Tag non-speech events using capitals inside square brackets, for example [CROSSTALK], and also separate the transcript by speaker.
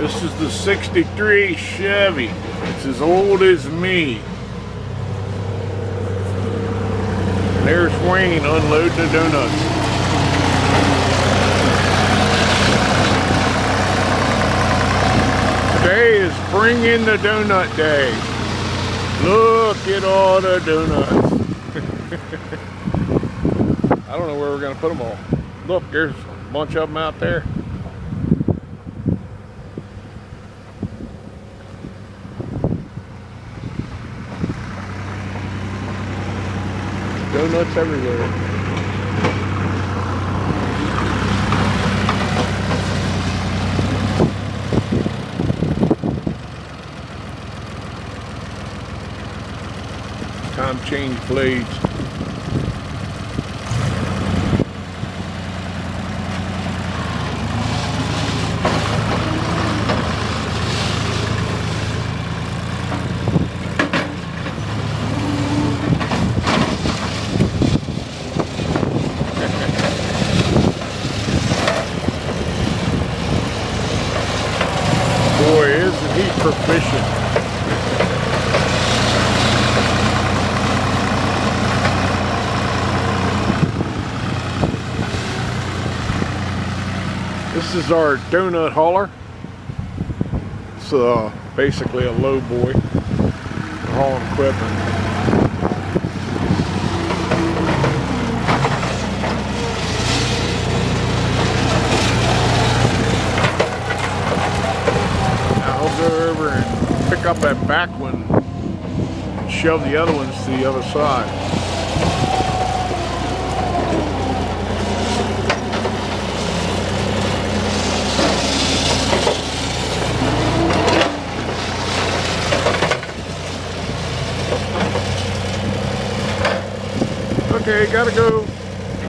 Speaker 1: This is the 63 Chevy. It's as old as me. There's Wayne unloading the donuts. Today is Bring in the Donut Day. Look at all the donuts. [LAUGHS] I don't know where we're going to put them all. Look, there's a bunch of them out there. Donuts everywhere. Time change blades. Proficient. This is our donut hauler. It's uh, basically a low boy. Hauling equipment. Now I'll go over and pick up that back one and shove the other ones to the other side. Okay, gotta go.